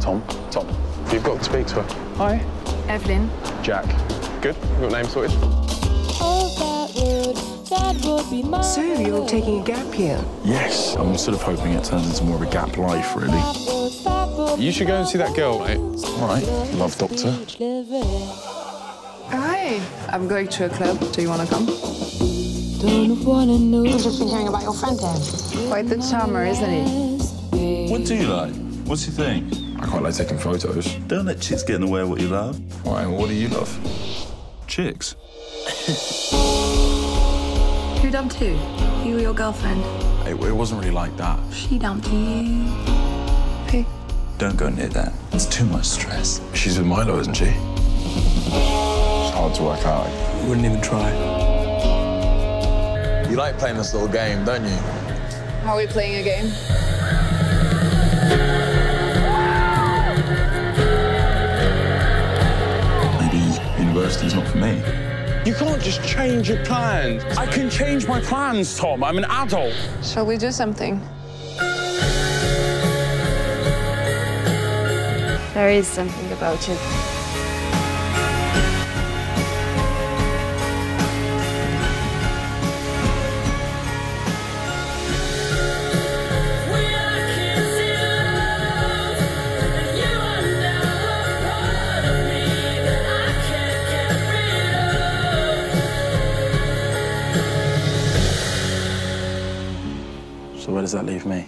Tom. Tom, you've got to speak to her. Hi. Evelyn. Jack. Good? You got name sorted? So you're taking a gap year? Yes, I'm sort of hoping it turns into more of a gap life, really. You should go and see that girl, mate. All right, love doctor. Hi. I'm going to a club. Do you want to come? Don't You've just been hearing about your friend then. Quite the charmer, isn't he? What do you like? What's your thing? I quite like taking photos. Don't let chicks get in the way of what you love. Why, what do you love? Chicks. Who dumped who? You or your girlfriend? It, it wasn't really like that. She dumped you. Who? Don't go near that. It's too much stress. She's with Milo, isn't she? It's hard to work out. Wouldn't even try. You like playing this little game, don't you? Are we playing a game? University's not for me. You can't just change your plans. I can change my plans, Tom. I'm an adult. Shall we do something? There is something about you. So where does that leave me?